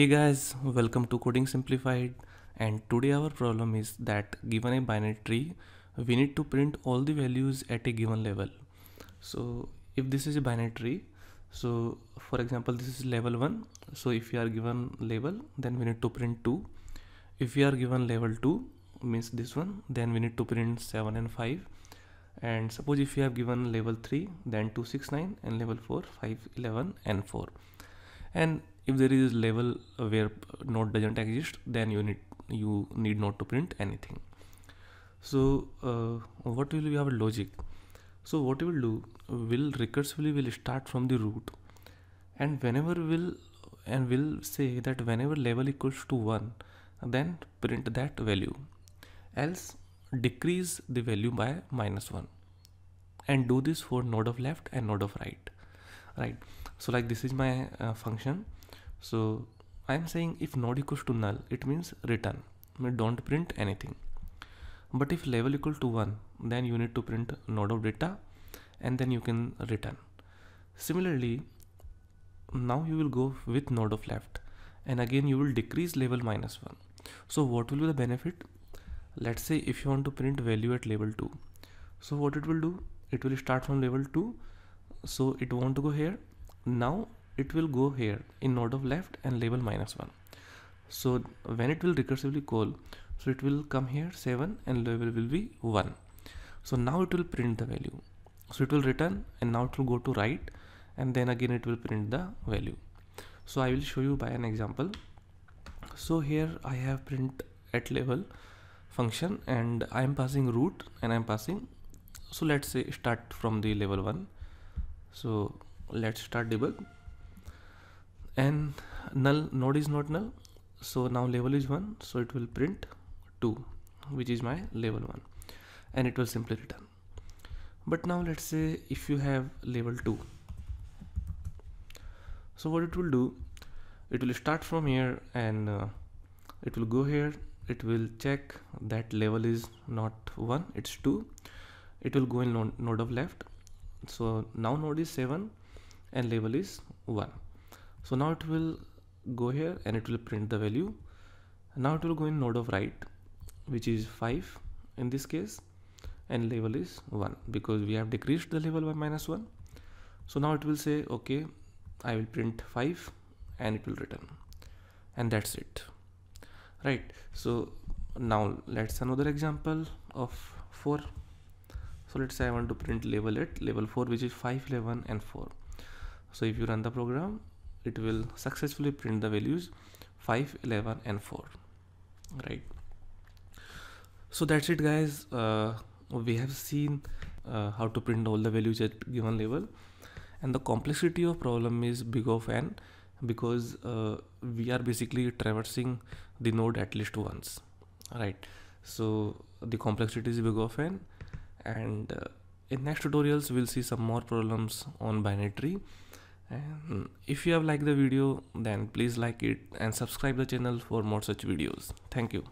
Hey guys, welcome to Coding Simplified. And today our problem is that given a binary tree we need to print all the values at a given level. So if this is a binary tree so for example this is level 1 so if we are given level then we need to print 2 if we are given level 2 means this one then we need to print 7 and 5 and suppose if you have given level 3 then 269 and level 4 5 11 and 4 and if there is level where node doesn't exist then you need you need not to print anything. So uh, what will be our logic? So what we will do will recursively will start from the root. And whenever will and will say that whenever level equals to 1 then print that value. Else decrease the value by minus 1 and do this for node of left and node of right. Right. So like this is my uh, function so i'm saying if node equals to null it means return. We don't print anything. But if level equal to 1 then you need to print node of data and then you can return. Similarly now you will go with node of left and again you will decrease level minus 1 so what will be the benefit? Let's say if you want to print value at level 2 so what it will do? It will start from level 2 so it want to go here. Now it will go here in node of left and level minus 1 so when it will recursively call so it will come here 7 and level will be 1 so now it will print the value. So it will return and now it will go to right and then again it will print the value. So I will show you by an example. So here I have print at level function and I am passing root and I am passing so let's say start from the level 1 so let's start debug and null node is not null. So now level is 1 so it will print 2 which is my level 1 and it will simply return but now let's say if you have level 2 so what it will do it will start from here and uh, it will go here. It will check that level is not 1 it's 2 it will go in node of left. So now node is 7 and level is 1 so now it will go here and it will print the value. Now it will go in node of right which is 5 in this case and level is 1 because we have decreased the level by minus 1 so now it will say okay I will print 5 and it will return. And that's it. Right. So now let's another example of 4 so let's say I want to print level at level 4 which is 5 11 and 4 so if you run the program it will successfully print the values 5 11 and 4 right. So that's it guys. Uh, we have seen uh, how to print all the values at given level. And the complexity of problem is big of n because uh, we are basically traversing the node at least once. Right. So the complexity is big of n and uh, in next tutorials we'll see some more problems on binary tree and if you have liked the video then please like it and subscribe the channel for more such videos. Thank you